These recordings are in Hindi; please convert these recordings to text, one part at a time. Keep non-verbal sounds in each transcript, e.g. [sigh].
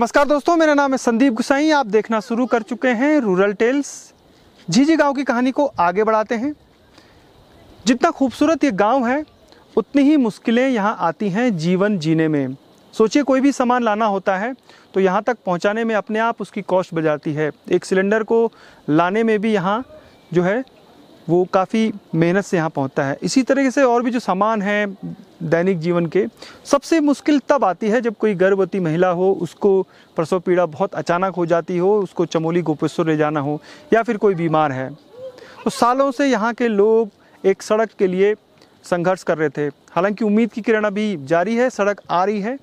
नमस्कार दोस्तों, मेरा नाम है संदीप गुसाई। आप देखना शुरू कर चुके हैं रूरल टेल्स झीझी गाँव की कहानी को आगे बढ़ाते हैं। जितना खूबसूरत ये गाँव है, उतनी ही मुश्किलें यहाँ आती हैं जीवन जीने में। सोचिए, कोई भी सामान लाना होता है तो यहाँ तक पहुँचाने में अपने आप उसकी कॉस्ट बजाती है। एक सिलेंडर को लाने में भी यहाँ जो है वो काफ़ी मेहनत से यहाँ पहुँचता है। इसी तरीके से और भी जो सामान हैं दैनिक जीवन के, सबसे मुश्किल तब आती है जब कोई गर्भवती महिला हो, उसको प्रसव पीड़ा बहुत अचानक हो जाती हो, उसको चमोली गोपेश्वर ले जाना हो या फिर कोई बीमार है। तो सालों से यहाँ के लोग एक सड़क के लिए संघर्ष कर रहे थे। हालाँकि उम्मीद की किरण अभी जारी है, सड़क आ रही है,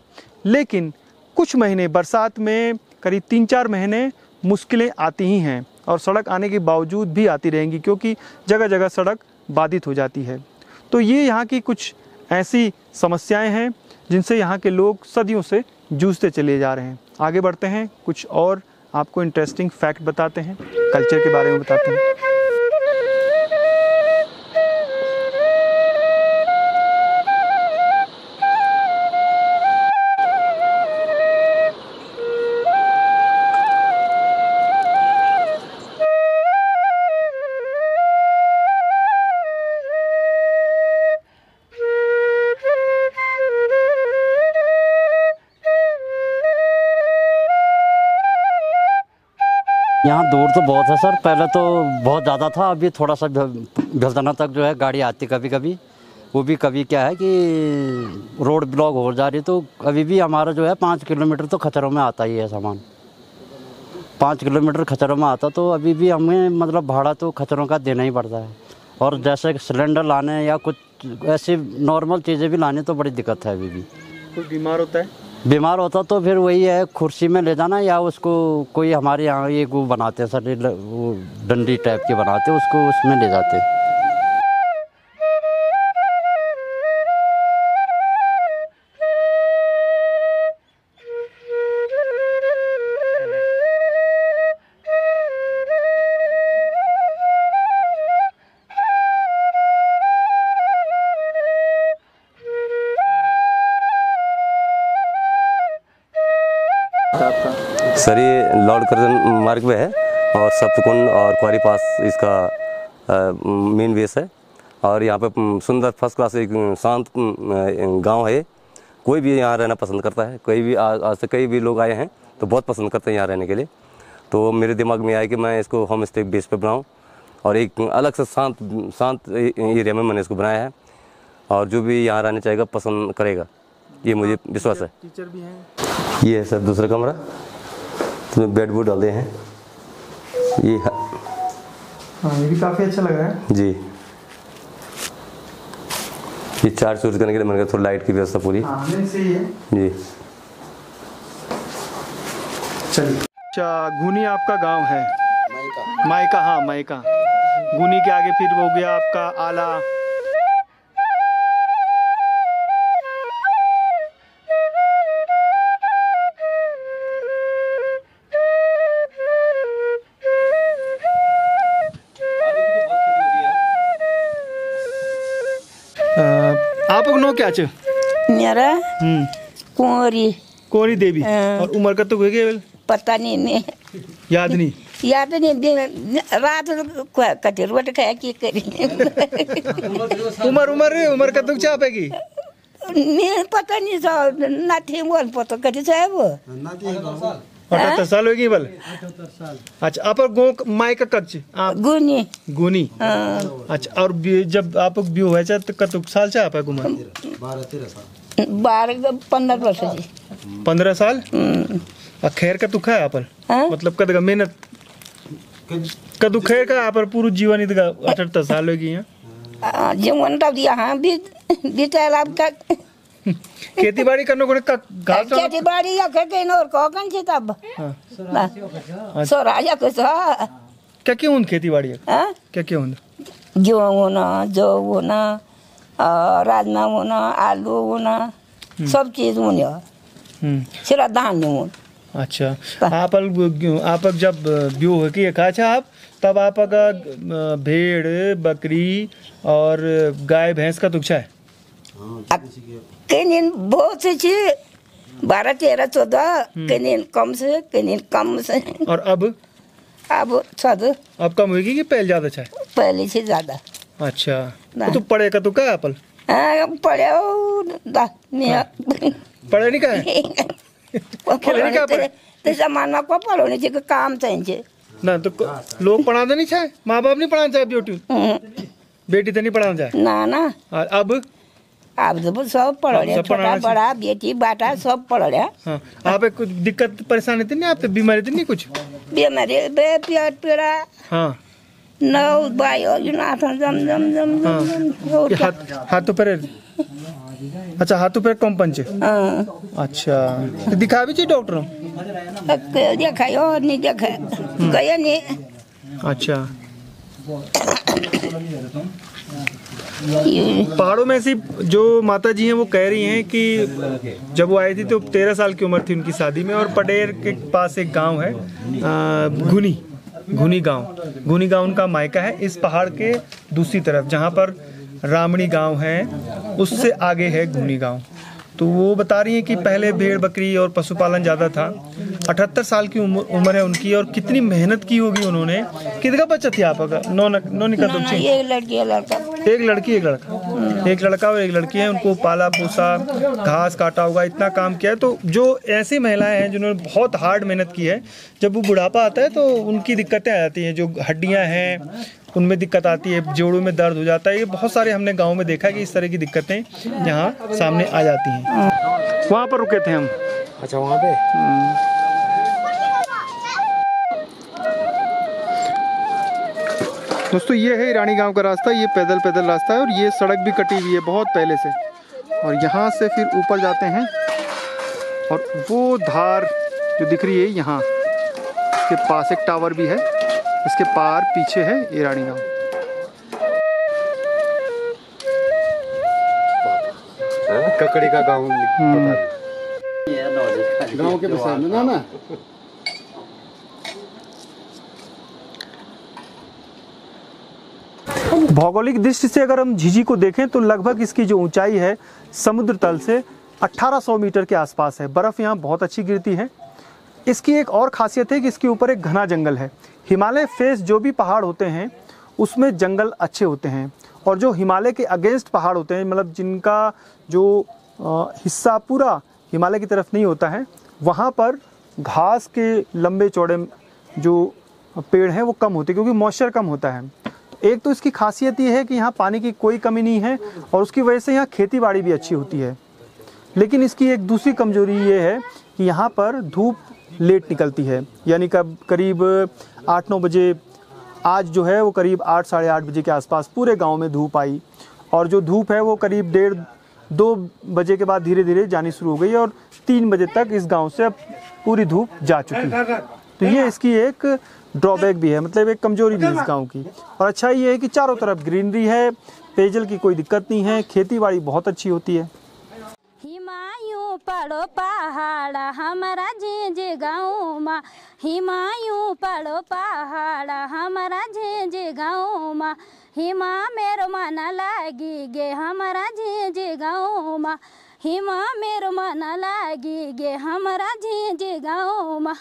लेकिन कुछ महीने, बरसात में करीब तीन चार महीने मुश्किलें आती ही हैं और सड़क आने के बावजूद भी आती रहेंगी क्योंकि जगह जगह सड़क बाधित हो जाती है। तो ये यहाँ की कुछ ऐसी समस्याएँ हैं जिनसे यहाँ के लोग सदियों से जूझते चले जा रहे हैं। आगे बढ़ते हैं, कुछ और आपको इंटरेस्टिंग फैक्ट बताते हैं कल्चर के बारे में बताते हैं। यहाँ दूर तो बहुत है, सर। पहले तो बहुत ज़्यादा था, अभी थोड़ा सा भलतना तक जो है गाड़ी आती कभी कभी वो भी कभी क्या है कि रोड ब्लॉक हो जा रही तो अभी भी हमारा जो है पाँच किलोमीटर तो खचरों में आता ही है सामान। पाँच किलोमीटर खचरों में आता तो अभी भी हमें मतलब भाड़ा तो खचरों का देना ही पड़ता है। और जैसे सिलेंडर लाने या कुछ ऐसी नॉर्मल चीज़ें भी लाने तो बड़ी दिक्कत है अभी भी। कोई बीमार होता है? बीमार होता तो फिर वही है, कुर्सी में ले जाना या उसको कोई हमारे यहाँ ये वो बनाते हैं, सर वो डंडी टाइप के बनाते उसको उसमें ले जाते सर ये लॉर्ड कर्जन मार्ग में है और सप्तकुंड और क्वारी पास इसका मेन बेस है। और यहाँ पे सुंदर फ़र्स्ट क्लास एक शांत गाँव है। कोई भी यहाँ रहना पसंद करता है। कोई भी आज आज से कई भी लोग आए हैं तो बहुत पसंद करते हैं यहाँ रहने के लिए। तो मेरे दिमाग में आया कि मैं इसको होम स्टे बेस पर बनाऊँ और एक अलग से शांत शांत एरिया में मैंने इसको बनाया है और जो भी यहाँ रहना चाहेगा पसंद करेगा। ये मुझे विश्वास है। टीचर भी हैं। ये है सर दूसरा कमरा। इसमें बेड वुड डाले हैं। ये है- हाँ ये भी काफ़ी अच्छा लग रहा है। जी। ये चार्ज चूर्ज करने के लिए मैंने कहा थोड़ी लाइट की व्यवस्था पूरी। हाँ सही है। जी। चलिए। अच्छा गुनी आपका गाँव है। मायका हाँ मायका गुनी के आगे फिर हो गया आपका आला। आप नो क्या च मेरा? हम्म। कुंवरी कोरी देवी। हाँ। और उम्र का तो हो गया पता नहीं ने याद नहीं। याद नहीं दिन रात को कटी रोट खाया की करी। उम्र उम्र उम्र का दुख चापेगी नहीं पता नहीं सा नाथी बोल पता कटी साहब। अठहत्तर साल होगी बल? अच्छा आप गो माय का आप? गुनी। गुनी? हाँ, अच्छा और जब आप बियो है तो कतुक साल से आप उम्र बारह पंद्रह वर्ष जी। पंद्रह साल? हम्म, खैर का दुख है आप हाँ? मतलब कद का मेहनत? कदू खैर का आप पूरा जीवन इधर अठहत्तर साल होगी यहाँ? जीवन तब यहाँ भी बिचार आपका खेती बाड़ी [laughs] करने को का घास खेती बाड़ी या कहीं और कौन छी तब? हाँ। सोराजा कुछ क्या क्यों उन खेती बाड़ी है? हाँ क्या क्यों उन गेहूँ होना जौ होना राजमा होना आलू होना सब चीज़ होने हम्म। सिर्फ़ धान्य होन अच्छा। आप आप जब ब्यू हो के खा छा आप तब आप का भेड़ बकरी और गाय भैंस का तुच्छा है? कहीं बहुत से चीज़ बारह तेरह चौदह कहीं कम से कहीं कम से। और अब? अब चौदह। अब कम होगी कि पहले ज़्यादा अच्छा पहले से ज़्यादा। अच्छा। नहीं। तो पढ़े का तो क्या है हाँ, पढ़े हो, दा- पढ़े नहीं का है? पढ़ोने क्या ते- ते जमाना को पढ़ोने के काम चाहिए ना तो लोग पढ़ाते नहीं चाहे? माँ बाप नहीं पढ़ाना चाहे बेटी हम्म, बेटी तो नहीं पढ़ाना चाहे? ना ना। अब? अब तो सब पढ़ सब छोटा बड़ा बेटी बाटा सब पढ़ रहे हाँ आप कुछ दिक्कत परेशानी थी नहीं आप तो बीमारी थी नहीं कुछ बीमारी बे पेट पीड़ा हाँ नौ बायो जुनाथ जम जम जम हाँ जम जम ये हाथ हाथों पैर अच्छा हाथों पैर कम पंचे हाँ अच्छा तो दिखा भी चाहिए डॉक्टर देखा और नहीं देखा गया नहीं अच्छा पहाड़ों में ऐसी जो माता जी हैं, वो कह रही हैं कि जब वो आई थी तो तेरह साल की उम्र थी उनकी शादी में और पटेर के पास एक गाँव है घुनी घुनी गाँव। घुनी गाँव उनका मायका है इस पहाड़ के दूसरी तरफ़, जहाँ पर रामणी गाँव है, उससे आगे है घुनी गाँव। तो वो बता रही हैं कि पहले भेड़ बकरी और पशुपालन ज़्यादा था। अठहत्तर साल की उम्र उम्र है उनकी और कितनी मेहनत की होगी उन्होंने। कितना बच्चा थी आपका नौ नौ निकल ना, ना, ये लड़की है लड़का। एक लड़की एक लड़का। एक लड़का और एक लड़की है उनको पाला पोसा घास काटा होगा इतना काम किया है। तो जो ऐसी महिलाएँ हैं जिन्होंने बहुत हार्ड मेहनत की है जब वो बुढ़ापा आता है तो उनकी दिक्कतें आ जाती हैं जो हड्डियाँ हैं उनमें दिक्कत आती है जोड़ों में दर्द हो जाता है। ये बहुत सारे हमने गाँव में देखा है कि इस तरह की दिक्कतें यहाँ सामने आ जाती हैं। वहाँ पर रुके थे हम। अच्छा वहाँ पे? दोस्तों ये है ईरानी गाँव का रास्ता ये पैदल पैदल रास्ता है और ये सड़क भी कटी हुई है बहुत पहले से। और यहाँ से फिर ऊपर जाते हैं और वो धार जो दिख रही है यहाँ के पास एक टावर भी है। इसके पार पीछे है ईरानी गाँव ककड़ी का गाँव। गाँव के में ना ना। भौगोलिक दृष्टि से अगर हम झीझी को देखें तो लगभग इसकी जो ऊंचाई है समुद्र तल से 1800 मीटर के आसपास है। बर्फ़ यहाँ बहुत अच्छी गिरती है। इसकी एक और खासियत है कि इसके ऊपर एक घना जंगल है। हिमालय फेस जो भी पहाड़ होते हैं, उसमें जंगल अच्छे होते हैं। और जो हिमालय के अगेंस्ट पहाड़ होते हैं मतलब जिनका जो हिस्सा पूरा हिमालय की तरफ़ नहीं होता है, वहाँ पर घास के लंबे चौड़े जो पेड़ हैं, वो कम होते हैं, क्योंकि मॉइस्चर कम होता है। एक तो इसकी खासियत ये है कि यहाँ पानी की कोई कमी नहीं है, और उसकी वजह से यहाँ खेती बाड़ी भी अच्छी होती है। लेकिन इसकी एक दूसरी कमज़ोरी ये है कि यहाँ पर धूप लेट निकलती है, यानी कब, करीब आठ नौ बजे, आज जो है वो करीब आठ, साढ़े आठ बजे के आसपास पूरे गाँव में धूप आई। और जो धूप है वो करीब डेढ़, दो बजे के बाद धीरे धीरे जानी शुरू हो गई और तीन बजे तक इस गाँव से अब पूरी धूप जा चुकी है। तो ये इसकी एक ड्रॉबैक भी है मतलब एक कमज़ोरी भी इस गाँव की। और अच्छा ये है कि चारों तरफ़ ग्रीनरी है, पेयजल की कोई दिक्कत नहीं है खेती बाड़ी बहुत अच्छी होती है। पड़ो पहाड़, हमारा झिझ गाँव माँ हिमायु पड़ो पहाड़, हमारा झिझ गाँव माँ हिमा मेरो मन लागी गे, हमारा झिझ गाँव माँ हिमा मेरो मन लागी गे, हमारा झिझ गाँव माँ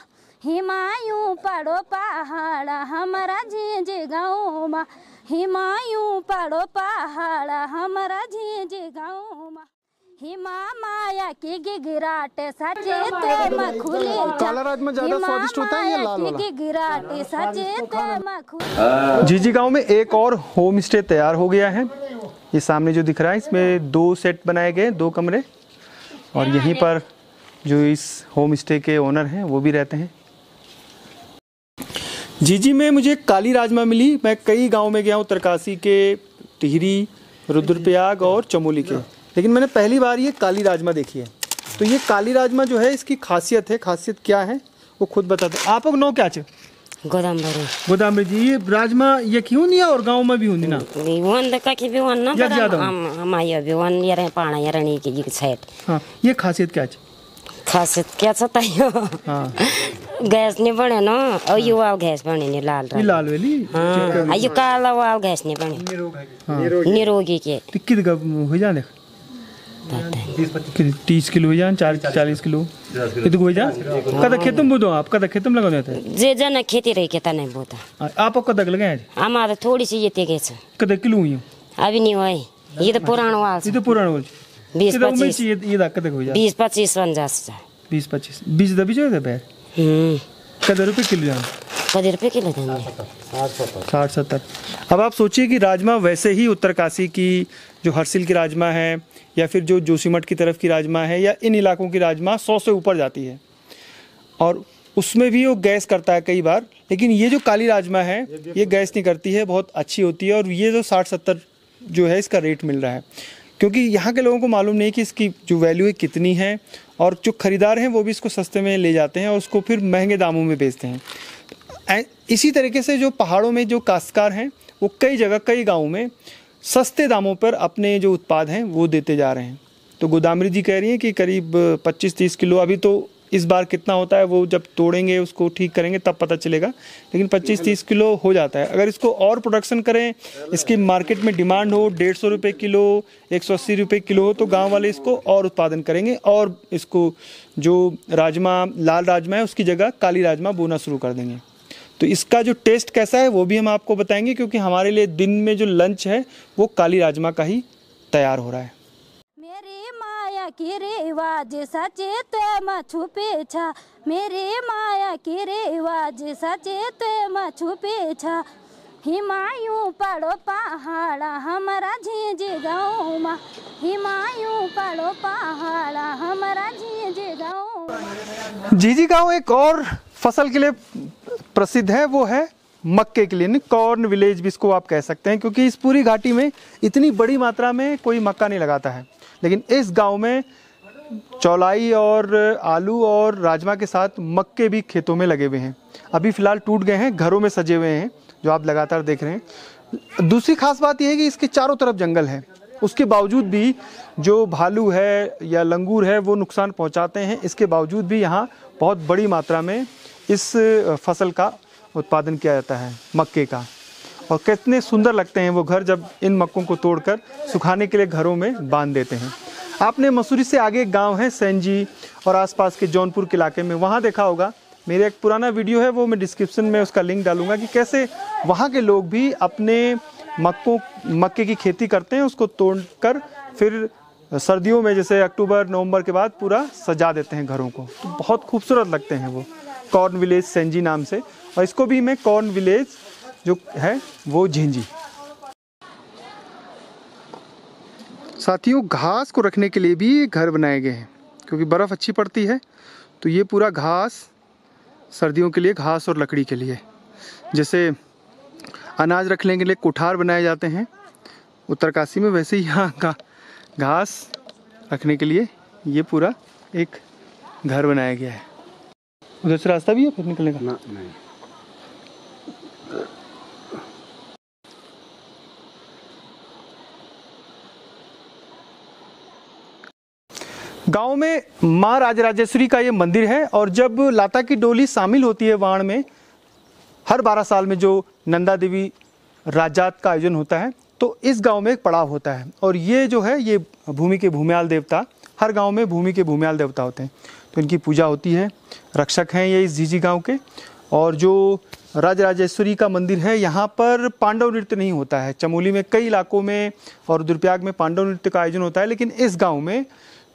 हिमायु पड़ो पहाड़, हमारा झिझ गाँव माँ हिमायु पड़ो पहाड़, हमारा झेझ गाँवमा हिमा माया की गिगराट सचे ते मखुली काला राजमा ज़्यादा स्वादिष्ट होता है या लाल वाला? गिगराट सचे ते मखुली जीजी गाँव में एक और होम स्टे तैयार हो गया है। ये सामने जो दिख रहा है इसमें दो सेट बनाए गए दो कमरे। और यहीं पर जो इस होम स्टे के ओनर हैं वो भी रहते हैं। जीजी में मुझे काली राजमा मिली। मैं कई गाँव में गया हूँ उत्तरकाशी के टिहरी रुद्रप्रयाग और चमोली के। लेकिन मैंने पहली बार ये काली राजमा देखी है। तो ये काली राजमा जो है इसकी खासियत है खासियत क्या है वो खुद बता दो आप नो क्या चे गोदाम गोदाम जी ये राजमा ये क्यों नहीं है और गाँव में भी हुंदी ना? वन दका की भी वन ना या ज़्यादा हम हम आयो भी वन ये रहे पाना ये रहने की जी साइड। हाँ ये खासियत क्या चे खासियत क्या चाहता है? हाँ। गैस नहीं बने ना और हाँ। ये वाल गैस बने नहीं लाल रंग। लाल वाली? हाँ ये काला वाल गैस नहीं बने। निरोगी के। हाँ। के। तो किद हो जाने? तीस किलो या चार चालीस किलो? कितने हो जा कदा खेतम बुदो आप? कदा खेतम लगाउने थे जे जना खेती रही के नहीं बोता। आप कदा लगाए आज हमारा थोड़ी सी ये तेगे छ कदा किलो हुई अभी नहीं हुआ ये तो पुरानो वाल ये छ तो पुरानो बोल बीस ये तो पच्चीस। चाहिए ये दा कदा हो जा बीस पच्चीस वन जास छ बीस पच्चीस। बीस दबी जो है बैर हम्म। कदा रुपये किलो जान? कति रुपये किलो देंगे? साठ सत्तर। अब आप सोचिए कि राजमा वैसे ही उत्तरकाशी की जो हरसिल की राजमा है या फिर जो जोशीमठ की तरफ़ की राजमा है या इन इलाकों की राजमा सौ से ऊपर जाती है। और उसमें भी वो गैस करता है कई बार, लेकिन ये जो काली राजमा है, ये गैस नहीं करती है, बहुत अच्छी होती है और ये जो साठ सत्तर जो है, इसका रेट मिल रहा है। क्योंकि यहाँ के लोगों को मालूम नहीं कि इसकी जो वैल्यू है कितनी है और जो खरीदार हैं, वो भी इसको सस्ते में ले जाते हैं और उसको फिर महँगे दामों में बेचते हैं। इसी तरीके से जो पहाड़ों में जो काश्तकार हैं, वो कई जगह, कई गाँव में सस्ते दामों पर अपने जो उत्पाद हैं, वो देते जा रहे हैं। तो गोदामरी जी कह रही हैं कि करीब 25-30 किलो, अभी तो इस बार कितना होता है, वो जब तोड़ेंगे, उसको ठीक करेंगे, तब पता चलेगा। लेकिन 25-30 किलो हो जाता है। अगर इसको और प्रोडक्शन करें, इसकी मार्केट में डिमांड हो, डेढ़ सौ रुपये किलो, एक सौ अस्सी रुपये किलो हो तो गाँव वाले इसको और उत्पादन करेंगे और इसको जो राजमा, लाल राजमा है, उसकी जगह काली राजमा बोना शुरू कर देंगे। तो इसका जो टेस्ट कैसा है वो भी हम आपको बताएँगे क्योंकि हमारे लिए दिन में जो लंच है वो काली राजमा का ही तैयार हो रहा है। मेरी माया की रिवाज सचेत म छुपे छ मेरी माया की रिवाज सचेत म छुपे छ हिमायु पड़ो पहाड़ हमारा झीझ गाँव मा हिमायु पड़ो पहाड़ हमारा झीझ गाँव जीजी गाँव एक और फ़सल के लिए प्रसिद्ध है, वो है मक्के के लिए कॉर्न विलेज भी इसको आप कह सकते हैं, क्योंकि इस पूरी घाटी में इतनी बड़ी मात्रा में कोई मक्का नहीं लगाता है। लेकिन इस गाँव में चौलाई और आलू और राजमा के साथ मक्के भी खेतों में लगे हुए हैं। अभी फ़िलहाल टूट गए हैं, घरों में सजे हुए हैं, जो आप लगातार देख रहे हैं। दूसरी खास बात यह है कि इसके चारों तरफ़ जंगल है। उसके बावजूद भी जो भालू है या लंगूर है, वो नुकसान पहुंचाते हैं। इसके बावजूद भी यहाँ बहुत बड़ी मात्रा में इस फ़सल का उत्पादन किया जाता है, मक्के का। और कितने सुंदर लगते हैं वो घर जब इन मक्कों को तोड़कर सुखाने के लिए घरों में बाँध देते हैं। आपने मसूरी से आगे गाँव है सैनजी और आसपास के जौनपुर के इलाके में, वहाँ देखा होगा। मेरा एक पुराना वीडियो है, वो मैं डिस्क्रिप्शन में उसका लिंक डालूँगा कि कैसे वहाँ के लोग भी अपने मक्कों, मक्के की खेती करते हैं, उसको तोड़ कर फिर सर्दियों में, जैसे अक्टूबर, नवंबर के बाद पूरा सजा देते हैं घरों को। तो बहुत खूबसूरत लगते हैं वो। कॉर्न विलेज सेंजी नाम से, और इसको भी मैं कॉर्न विलेज जो है, वो झिंझी साथियों, घास को रखने के लिए भी घर बनाए गए हैं, क्योंकि बर्फ़ अच्छी पड़ती है तो ये पूरा घास सर्दियों के लिए, घास और लकड़ी के लिए। जैसे अनाज रखने के लिए कुठार बनाए जाते हैं, उत्तरकाशी में वैसे ही यहाँ का घास रखने के लिए ये पूरा एक घर बनाया गया है। उधर से रास्ता भी है फिर निकलने का? ना नहीं। गाँव में माँ राजराजेश्वरी का ये मंदिर है और जब लाता की डोली शामिल होती है वाण में हर बारह साल में जो नंदा देवी राजात का आयोजन होता है तो इस गाँव में एक पड़ाव होता है। और ये जो है ये भूमि के भूम्याल देवता हर गाँव में भूमि के भूम्याल देवता होते हैं। तो इनकी पूजा होती है। रक्षक हैं ये इस झीझी गाँव के। और जो राजराजेश्वरी का मंदिर है, यहाँ पर पांडव नृत्य नहीं होता है। चमोली में कई इलाकों में और रुद्रप्रयाग में पांडव नृत्य का आयोजन होता है, लेकिन इस गाँव में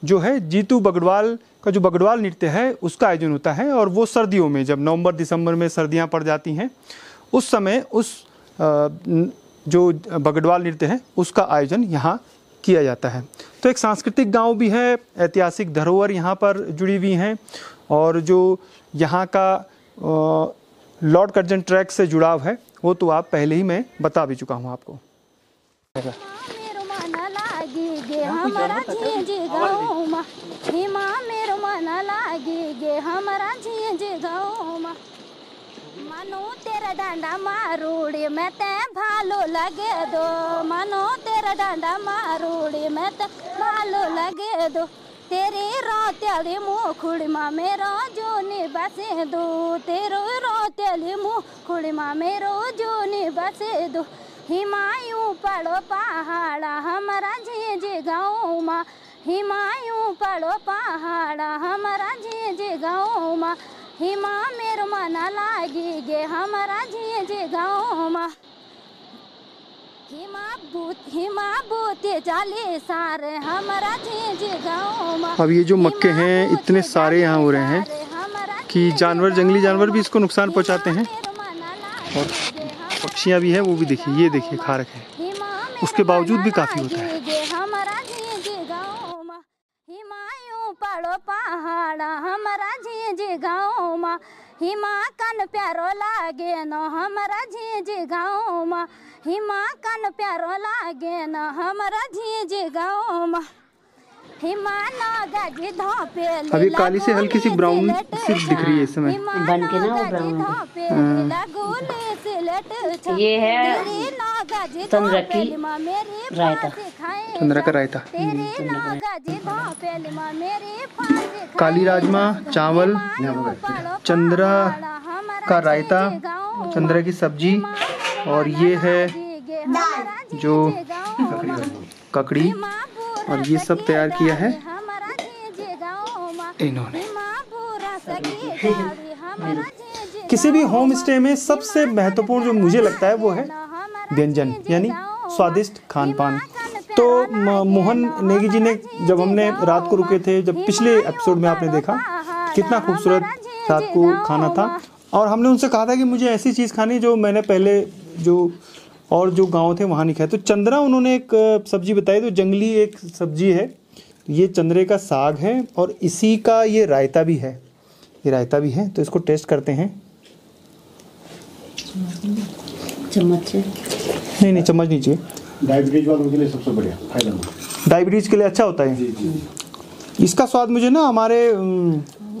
जो है, जीतू बगड़वाल का जो बगड़वाल नृत्य है, उसका आयोजन होता है। और वो सर्दियों में, जब नवंबर, दिसंबर में सर्दियाँ पड़ जाती हैं, उस समय उस जो बगड़वाल नृत्य है, उसका आयोजन यहाँ किया जाता है। तो एक सांस्कृतिक गाँव भी है ऐतिहासिक धरोहर यहाँ पर जुड़ी हुई हैं और जो यहाँ का लॉर्ड कर्जन ट्रैक से जुड़ाव है वो तो आप पहले ही मैं बता भी चुका हूँ आपको। मेरो मन लागी गे हमारा झीझ गाँव मा हिमा मेरो मन तेरा डांडा मारूड़ी, मैं ते भालो लगे दो। मानो तेरा डांडा मारूड़ी, मैं ते भालो लगे दो। तेरी रोत्याली मुखुड़ी मा, मेरो जोनी बसे दो। तेरो रोत्याली मुखुड़ी मा, मेरो जोनी बसे दो। हिमायू पड़ो पहाड़, हमारा झीझ गाँव मा। हिमायू पड़ो पहाड़, हमारा झीझ गाँव मा। हिमा मेरो मन लागी गे हमारा झीझ गाँव मा हिमा बूत हिमा बूते जाले सारे हमारा झीझ गाँव मा अब ये जो मक्के हैं इतने सारे यहाँ हो रहे हैं कि जानवर जंगली जानवर भी इसको नुकसान पहुँचाते हैं। और पक्षियाँ भी हैं वो भी देखिए ये देखिए खा रखे हैं। उसके बावजूद भी काफ़ी होता है हमारा झीझ गाँव मा पड़ो पहाड़ हमारा झीझ गाँव माँ हिमा कन प्यारो लागे न हमारा झीझ गाँव माँ हिमा कन प्यारो लागे न ये काली से हल्की सी ब्राउन सिर्फ़ दिख रही है इस समय बन के ना वो brown ये है तंद्रा की रायता। चंद्रा का रायता। काली राजमा चावल। चंद्रा का रायता चंद्रा की सब्ज़ी। और ये है जो ककड़ी। और ये सब तैयार किया है। इन्होंने। किसी भी होम स्टे में सबसे महत्वपूर्ण जो मुझे लगता है वो है व्यंजन, यानी स्वादिष्ट खान पान तो मोहन नेगी जी ने जब हमने रात को रुके थे, जब पिछले एपिसोड में आपने देखा, कितना खूबसूरत रात को खाना था, और हमने उनसे कहा था कि मुझे ऐसी चीज़ खानी जो मैंने पहले, जो और जो गाँव थे वहाँ नहीं खाए तो चंद्रा उन्होंने एक सब्ज़ी बताई तो जंगली एक सब्ज़ी है। ये चंद्रे का साग है और इसी का ये रायता भी है। ये रायता भी है तो इसको टेस्ट करते हैं। चम्मच नहीं नहीं चम्मच नहीं चाहिए। डायबिटीज़ वालों के लिए सबसे बढ़िया फ़ायदेमंद डायबिटीज़ के लिए अच्छा होता है? इसका स्वाद मुझे ना हमारे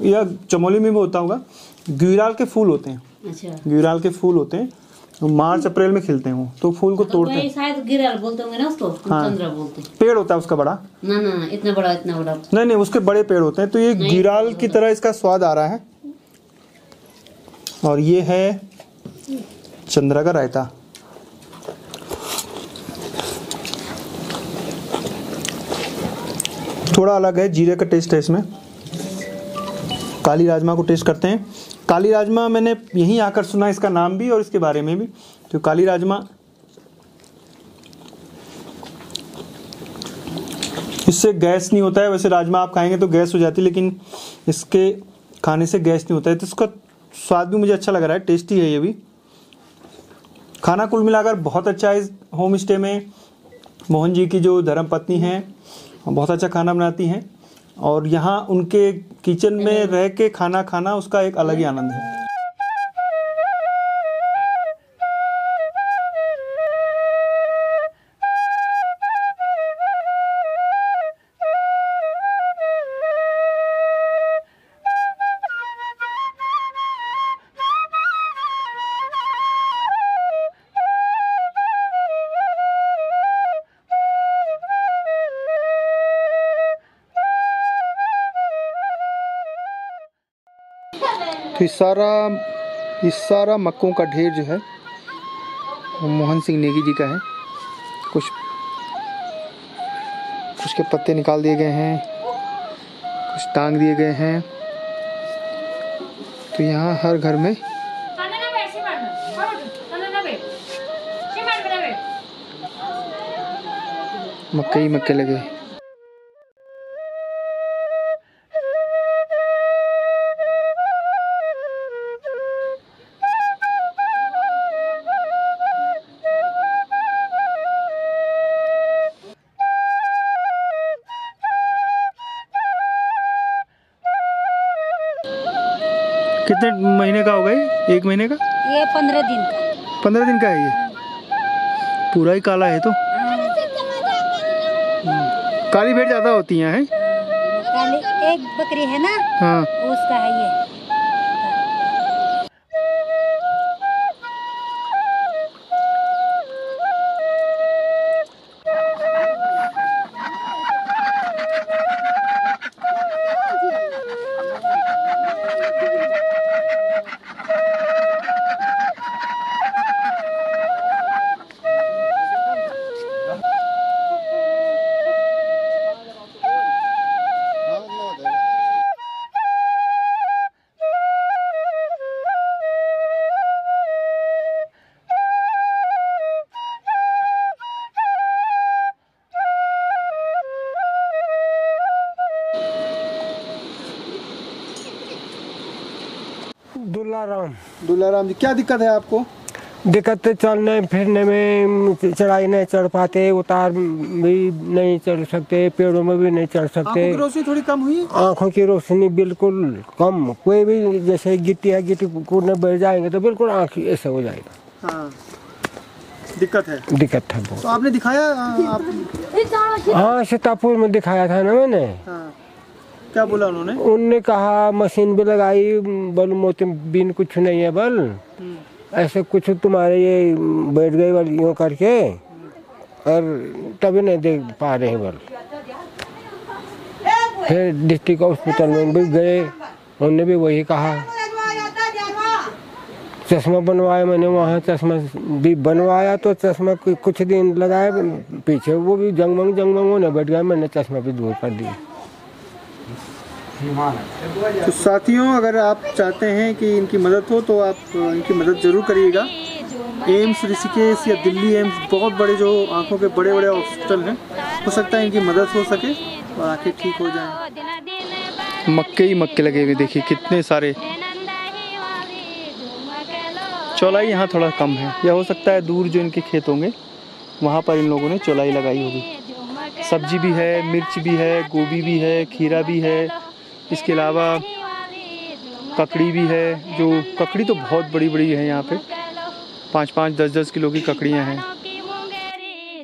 या चमोली में भी होता होगा ग्यूराल के फूल होते हैं। अच्छा। ग्यूराल के फूल होते हैं। मार्च अप्रैल में खिलते हैं तो फूल को तोड़ते हैं। शायद गिराल बोलते होंगे ना उसको हाँ। चंद्रा बोलते पेड़ होता है उसका बड़ा? ना ना ना इतना बड़ा इतना बड़ा। नहीं नहीं उसके बड़े पेड़ होते हैं तो ये गिराल की तरह इसका स्वाद आ रहा है। और ये है चंद्रा का रायता। थोड़ा अलग है जीरे का टेस्ट है इसमें। काली राजमा को टेस्ट करते हैं। काली राजमा मैंने यहीं आकर सुना इसका नाम भी और इसके बारे में भी। तो काली राजमा इससे गैस नहीं होता है। वैसे राजमा आप खाएँगे तो गैस हो जाती है, लेकिन इसके खाने से गैस नहीं होता है। तो इसका स्वाद भी मुझे अच्छा लग रहा है। टेस्टी है ये भी। खाना कुल मिलाकर बहुत अच्छा है। होम स्टे में मोहन जी की जो धर्म पत्नी हैं, बहुत अच्छा खाना बनाती हैं। और यहाँ उनके किचन में रह के खाना खाना उसका एक अलग ही आनंद है। तो इस सारा इस सारा मक्कों का ढेर जो है वो मोहन सिंह नेगी जी का है। कुछ कुछ के पत्ते निकाल दिए गए हैं कुछ टांग दिए गए हैं। तो यहाँ हर घर में मक्के ही मक्के लगे। कितने महीने का होगा ये एक महीने का? ये पंद्रह दिन का। पंद्रह दिन का है ये? पूरा ही काला है तो। काली भेड़ ज़्यादा होती है, है? काली एक बकरी है ना? हाँ। उसका है ये। दुलाराम जी क्या दिक्कत है आपको? दिक्कत तो चलने फिरने में चढ़ाई नहीं चढ़ पाते उतार भी नहीं चढ़ सकते पेड़ों में भी नहीं चढ़ आँखों सकते की रोशनी थोड़ी कम हुई? आँखों की रोशनी बिल्कुल कम कोई भी जैसे गिट्टी है गिट्टी कूदने बैठ जाएँगे तो बिल्कुल आँख ऐसे हो जाएगा। हाँ दिक्कत है। दिक्कत है तो आपने दिखाया आप हाँ सीतापुर में दिखाया था ना मैंने। हाँ। क्या बोला उन्होंने? उनने कहा, मशीन भी लगाई, बल, मोती, बिन कुछ नहीं है बल। ऐसे कुछ तुम्हारे ये बैठ गए बल, यूँ करके, और तभी नहीं देख पा रहे बल। फिर डिस्ट्रिक्ट हॉस्पिटल में भी गए उन्होंने भी वही कहा। चश्मा बनवाया मैंने वहाँ, चश्मा भी बनवाया तो चश्मा कुछ दिन लगाया पीछे वो भी जंगमंग जंगमंग होने बैठ गया, मैंने चश्मा भी दूर कर दिया। तो साथियों अगर आप चाहते हैं कि इनकी मदद हो तो आप इनकी मदद ज़रूर करिएगा। एम्स ऋषिकेश या दिल्ली एम्स बहुत बड़े जो आँखों के बड़े बड़े हॉस्पिटल हैं हो सकता है इनकी मदद हो सके और आँखें ठीक हो जाएँ। मक्के ही मक्के लगे हुए देखिए कितने सारे। चौलाई यहाँ थोड़ा कम है या हो सकता है दूर जो इनके खेत होंगे वहाँ पर इन लोगों ने चौलाई लगाई होगी। सब्ज़ी भी है मिर्च भी है गोभी भी है खीरा भी है इसके अलावा ककड़ी भी है, जो ककड़ी तो बहुत बड़ी बड़ी है यहाँ पे। पाँच पाँच दस दस किलो की ककड़ियाँ हैं।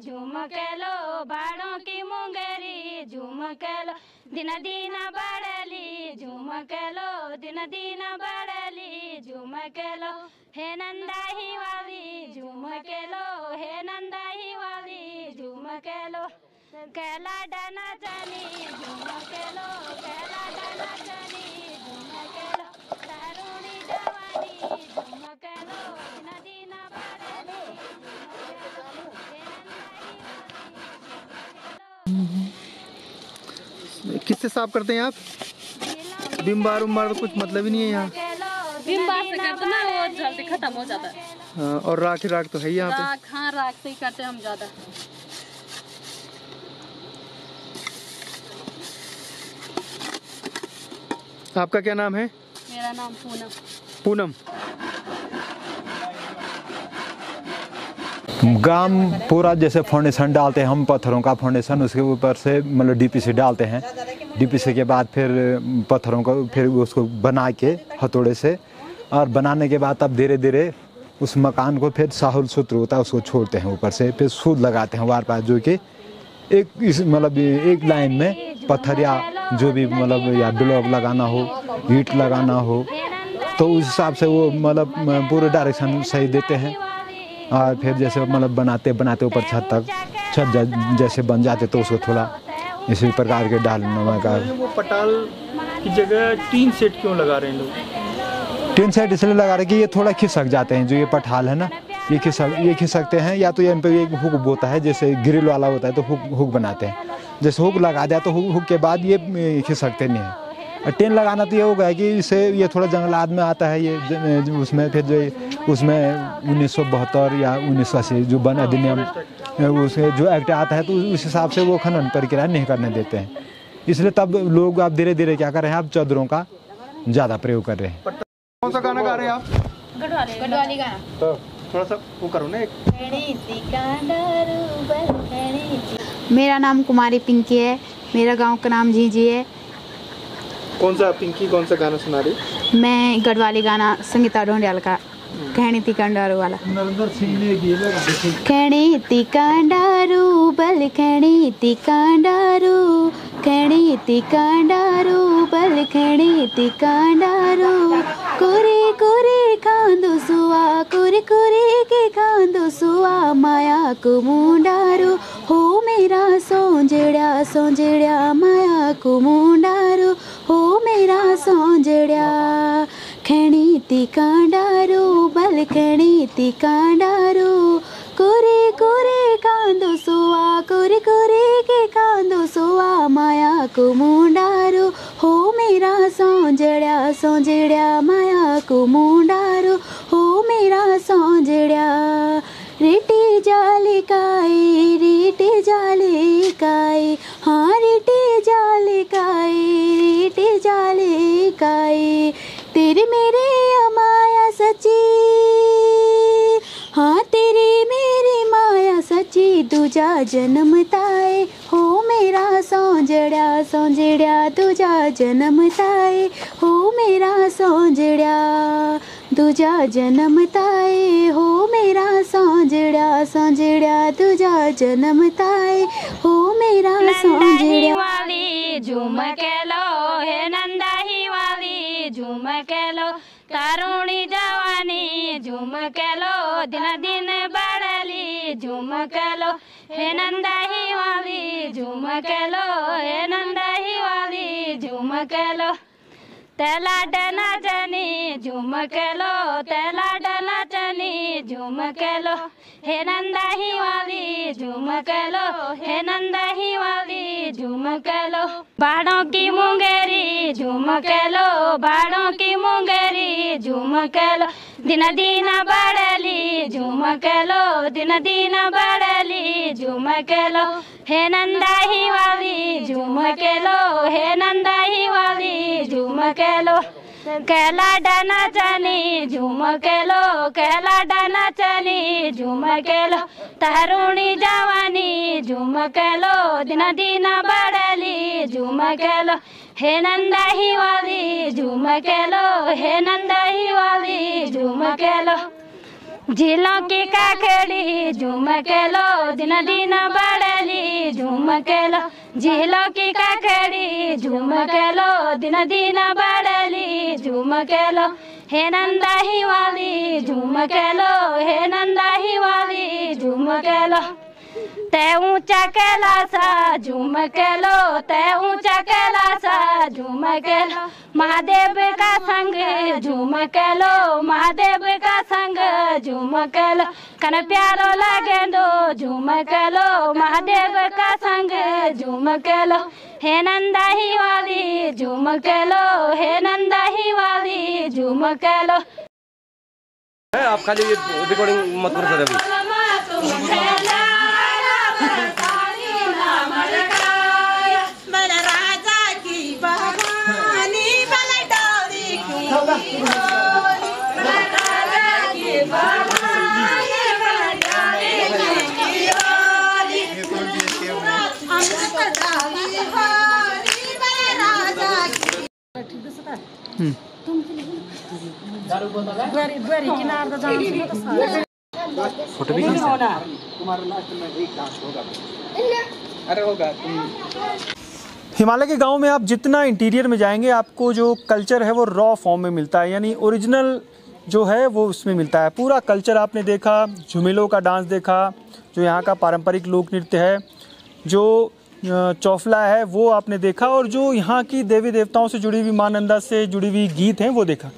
झुमकेलो बाड़ों की मुंगेरी झुमकेलो दिन दिन बड़ली झुमकेलो दिन दिन बड़ली झुमकेलो हे कैला डना चनी झुमकेलो कैला डना चनी झुमकेलो तरुणी जवानी झुमकेलो दिन दिन बड़ली झुमकेलो हे किससे साफ़ करते हैं आप? बिम बार उम बार तो कुछ मतलब ही नहीं है यहाँ। बिम बार से करते ना वो जल्दी खत्म हो जाता है। हाँ, और राख ही राख तो है यहाँ पे। राख हाँ राख से ही करते हम ज़्यादा। आपका क्या नाम है? मेरा नाम पूनम। पूनम। गाम पूरा जैसे फाउंडेशन डालते हैं हम पत्थरों का फाउंडेशन उसके ऊपर से मतलब डीपीसी डालते हैं। डीपीसी के बाद फिर पत्थरों को फिर उसको बना के हथौड़े से और बनाने के बाद तब धीरे धीरे उस मकान को फिर साहुल सूत्र होता है उसको छोड़ते हैं ऊपर से फिर सूद लगाते हैं वार पास जो कि एक इस मतलब एक लाइन में पत्थर या जो भी मतलब या ब्लॉक लगाना हो ईंट लगाना हो तो उस हिसाब से वो मतलब पूरे डायरेक्शन सही देते हैं। और फिर जैसे मतलब बनाते बनाते ऊपर छत तक छत जैसे बन जाते तो उसको थोड़ा इसी प्रकार के डालने का। वो पटाल की जगह टीन सेट क्यों लगा रहे हैं लोग? टीन सेट इसलिए लगा रहे कि ये थोड़ा खिसक जाते हैं जो ये पठाल है ना ये खिसक ये खिसकते हैं या तो ये पर एक हुक होता है जैसे ग्रिल वाला होता है तो हुक हुक बनाते हैं। जैसे हुक लगा दिया तो हुक हुक के बाद ये खिसकते नहीं है। टेन लगाना तो ये हो गया कि इससे ये थोड़ा जंगलात में आता है ये उसमें फिर जो उसमें उन्नीस सौ बहत्तर या उन्नीस सौ अस्सी जो बन अधिनियम उसमें जो एक्ट आता है तो उस हिसाब से वो खनन प्रक्रिया नहीं करने देते हैं। इसलिए तब लोग अब धीरे धीरे क्या कर रहे हैं अब चादरों का ज़्यादा प्रयोग कर रहे हैं। कौन सा गाना गा रहे हैं आप? गढ़वाली गाना। तो थोड़ा सा वो करो ना एक। मेरा नाम कुमारी पिंकी है। मेरा गाँव का नाम झीझी है। कौन सा पिंकी कौन सा गाना सुना रही? मैं गढ़वाली गाना संगीता ढोंडियाल का कहनी थी कंडारू वाला। नरेंद्र सिंह ने खणी ती कांडारू बल खणी ती कांडारू। खणी ती कांडारू बल खणी ती कांडारू। कुरी कुरी खांदो सुआ कुरी कुरी के खांदो सुआ माया को मुंडारू। हो मेरा सोंजड़िया सोंजड़िया माया को मुंडारू। हो मेरा सोंजड़िया खणी ती कांडारू, बल खणी ती कांडारू। कुरे कुरे कांदो सुआ, कुरे कुरे के कांदो सुआ, माया को मुंडारू। हो मेरा सोंजड़िया सोंजड़िया माया को मुंडारू। हो मेरा सोंजड़िया रेटी जाले काई रेटी जाले काई हाँ रेटी जाले काई रेटी जाले काई तेरे मेरे अम सची हाँ तेरी मेरी माया सची, दूजा जन्म ताए, हो मेरा सौंजड़ा सौंजड़ा दूजा जन्म ताए, हो मेरा सौंजड़ा दूजा जन्म ताए, हो मेरा सौंजड़ा सौंजड़ा। दूजा जन्म ताए, हो मेरा सौंजड़ा। वाली झूम के लो, हे नंदा ही वाली झूम के लो। तारुणी जवानी झूम के लो, दिन दिन बढ़ली झूम के लो। हे नंदा ही वाली झूम के लो, हे नंदा ही वाली झूम के लो। तेला डना चनी झूम के लो तेला डना चनी झूम के हे नंदा ही वाली झूम के हे नंदा ही वाली झूम के लो बाड़ों की मुंगेरी झूम के लो बाड़ों की मुंगेरी झूम के लो दिन दिन बढ़ली झूम के लो दिन दिन बढ़ली झूम के लो हे नंदा ही वाली झूम के लो हे नंदा ही वाली झूम के लो कैला डाना चनी झूम के लो कैला डाना चनी झूम के लो तरुणी जवानी झूम के लो दिन दिन बढ़ली झूम के लो हे नंदा ही वाली झूम के लो हे नंदा ही वाली झूम के लो झीलों की काकड़ी झुमक लो, दिन दिन बढ़ली झुमक लो। झीलों की काकड़ी झुमक लो, दिन दिन बढ़ली झुमक लो। हे नंदा ही वाली झुमक लो, हे नंदा ही वाली झुमक लो। ते ऊँचा कैलासा झूम के लो। ते ऊँचा कैलासा झूम के लो। महादेव का संग झूम के लो। महादेव का संग झूम के लो। कन प्यारो लगे दो झूम के लो। महादेव का संग झूम के लो। हे नंदा ही वाली झूम के लो। हे नंदा ही वाली झूम के लो आप खाली रिकॉर्डिंग मत करो अभी फ़ोटो भी होना तुम्हारा लास्ट में एक डांस होगा अरे होगा हिमालय के गाँव में आप जितना इंटीरियर में जाएँगे आपको जो कल्चर है वो रॉ फॉर्म में मिलता है। यानी ओरिजिनल जो है वो उसमें मिलता है। पूरा कल्चर आपने देखा झुमेलों का डांस देखा जो यहाँ का पारंपरिक लोक नृत्य है जो चौफला है वो आपने देखा और जो यहाँ की देवी देवताओं से जुड़ी हुई मानंदा से जुड़ी हुई गीत हैं वो देखा।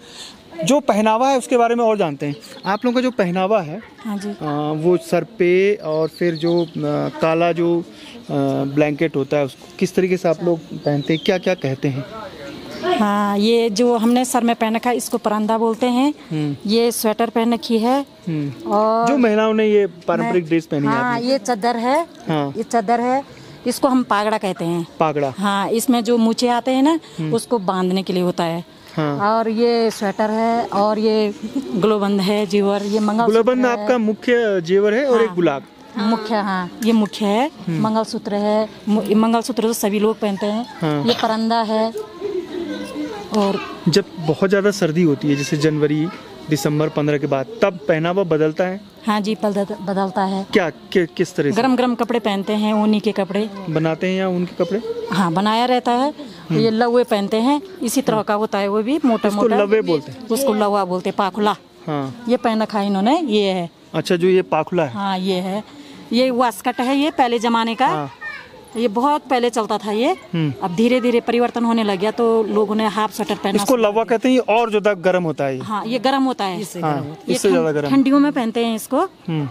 जो पहनावा है उसके बारे में और जानते हैं। आप लोगों का जो पहनावा है हाँ जी। आ, वो सर पे और फिर जो आ, काला जो ब्लैंकेट होता है उसको। किस तरीके से आप लोग पहनते हैं? क्या क्या कहते हैं? हाँ ये जो हमने सर में पहन रखा है इसको परंदा बोलते हैं। हम्म, ये स्वेटर पहन रखी है। हम्म। और जो महिलाओं ने ये पारंपरिक ड्रेस पहनी है हाँ। ये चादर है। हाँ। ये चादर है। इसको हम पागड़ा कहते हैं। पागड़ा। हाँ इसमें जो मूछे आते हैं ना हम्म। उसको बांधने के लिए होता है। हाँ। और ये स्वेटर है और ये ग्लोबंद है जीवर ये मंगल गुलाबंद आपका मुख्य जेवर है और एक गुलाब। मुख्य हाँ ये मुख्य है हम्म। मंगलसूत्र है मंगलसूत्र तो सभी लोग पहनते हैं हाँ। ये परंदा है और जब बहुत ज़्यादा सर्दी होती है जैसे जनवरी दिसंबर पंद्रह के बाद तब पहनावा बदलता है? हाँ जी बदलता है। क्या कि, किस तरह गरम गरम कपड़े पहनते हैं ऊनी के कपड़े। बनाते हैं या उनके कपड़े? हाँ बनाया रहता है ये लवे पहनते हैं इसी तरह का होता है वो भी मोटा मोटा लवे बोलते हैं। उसको लवा बोलते हैं, पाखुला। हाँ। ये पहन रखा है इन्होंने ये है। अच्छा जो ये पाखुला है। हाँ ये है। ये वास्कट है ये पहले जमाने का। हाँ। ये बहुत पहले चलता था ये। हम्म। अब धीरे धीरे परिवर्तन होने लग गया तो लोगों ने हाफ़ स्वेटर पहना इसको लवा कहते हैं और ज़्यादा गर्म होता है हाँ ये गर्म होता है। हाँ, इससे ज़्यादा गर्म। ठंडियों में पहनते हैं इसको। हम्म।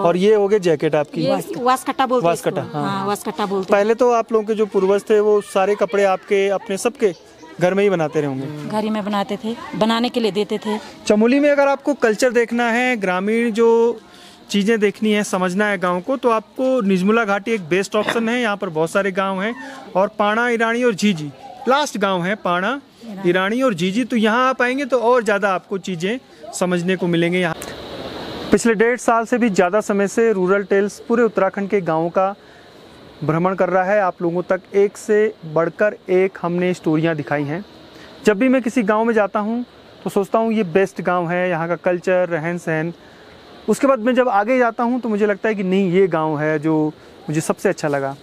और ये हो गए जैकेट आपकी। ये वास्कट्टा बोलते हैं वास्कट्टा, इसको। हाँ। हाँ वास्कट्टा बोलते हैं। पहले तो आप लोगों के जो पूर्वज थे वो सारे कपड़े आपके अपने सबके घर में ही बनाते रहे होंगे। घर ही में बनाते थे। बनाने के लिए देते थे। चमोली में अगर आपको कल्चर देखना है ग्रामीण जो चीज़ें देखनी है समझना है गाँव को तो आपको निजमुला घाटी एक बेस्ट ऑप्शन है। यहाँ पर बहुत सारे गाँव हैं और पाणा ईरानी और झीझी लास्ट गाँव है पाणा ईरानी। और जीजी तो यहाँ आप आएँगे तो और ज़्यादा आपको चीज़ें समझने को मिलेंगे यहाँ। पिछले डेढ़ साल से भी ज़्यादा समय से रूरल टेल्स पूरे उत्तराखंड के गाँवों का भ्रमण कर रहा है। आप लोगों तक एक से बढ़कर एक हमने स्टोरियाँ दिखाई हैं। जब भी मैं किसी गाँव में जाता हूँ तो सोचता हूँ ये बेस्ट गाँव है यहाँ का कल्चर रहन सहन उसके बाद मैं जब आगे जाता हूँ तो मुझे लगता है कि नहीं, ये गाँव है जो मुझे सबसे अच्छा लगा।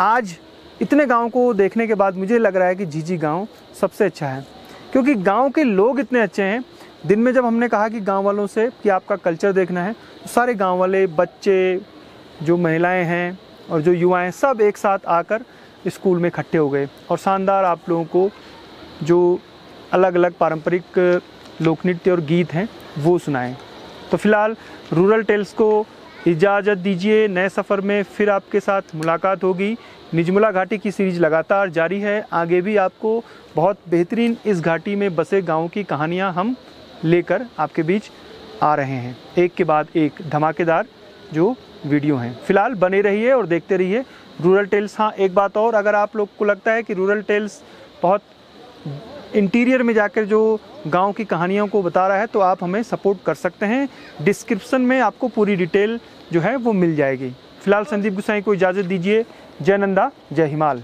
आज इतने गाँव को देखने के बाद मुझे लग रहा है कि जीजी गाँव सबसे अच्छा है। क्योंकि गाँव के लोग इतने अच्छे हैं। दिन में जब हमने कहा कि गाँव वालों से कि आपका कल्चर देखना है तो सारे गाँव वाले, बच्चे, जो महिलाएँ हैं और जो युवाएँ सब एक साथ आकर स्कूल में इकट्ठे हो गए। और शानदार आप लोगों को जो अलग अलग पारंपरिक लोक नृत्य और गीत हैं, वो सुनाएँ। तो फ़िलहाल रूरल टेल्स को इजाज़त दीजिए। नए सफ़र में फिर आपके साथ मुलाकात होगी। निजमुला घाटी की सीरीज़ लगातार जारी है। आगे भी आपको बहुत बेहतरीन इस घाटी में बसे गाँव की कहानियाँ हम लेकर आपके बीच आ रहे हैं। एक के बाद एक धमाकेदार जो वीडियो हैं। फ़िलहाल बने रहिए और देखते रहिए रूरल टेल्स। हाँ एक बात और, अगर आप लोग को लगता है कि रूरल टेल्स बहुत इंटीरियर में जाकर जो गाँव की कहानियों को बता रहा है तो आप हमें सपोर्ट कर सकते हैं। डिस्क्रिप्शन में आपको पूरी डिटेल जो है वो मिल जाएगी। फ़िलहाल संदीप गुसाई को इजाज़त दीजिए। जय नंदा, जय हिमाल।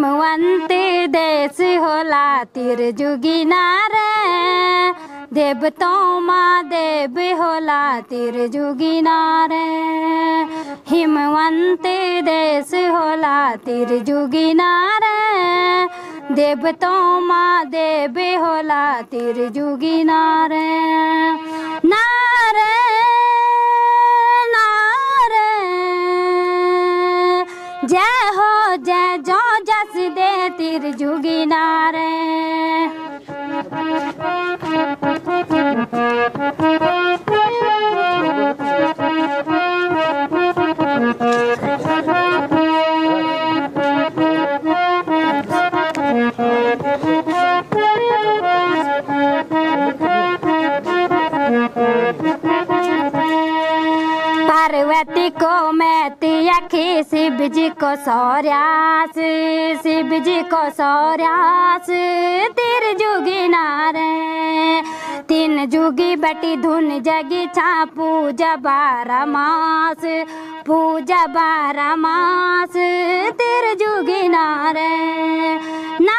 हिमवंत देश होला तिर जुगिना रे देव तो माँ देव होला तिर जुगिना रे हिमवंत देश होला तिर जुगिना रे देव तो माँ देव होला तिर जुगिना रे दे तिर शिव जी को सौर्यास शिव जी को सौर्यास। तिर जुगी नारे, तीन जुगी बटी धुन जगी छा पूजा बारह मास पूजा बारह मास। तिर जुगी नारे ना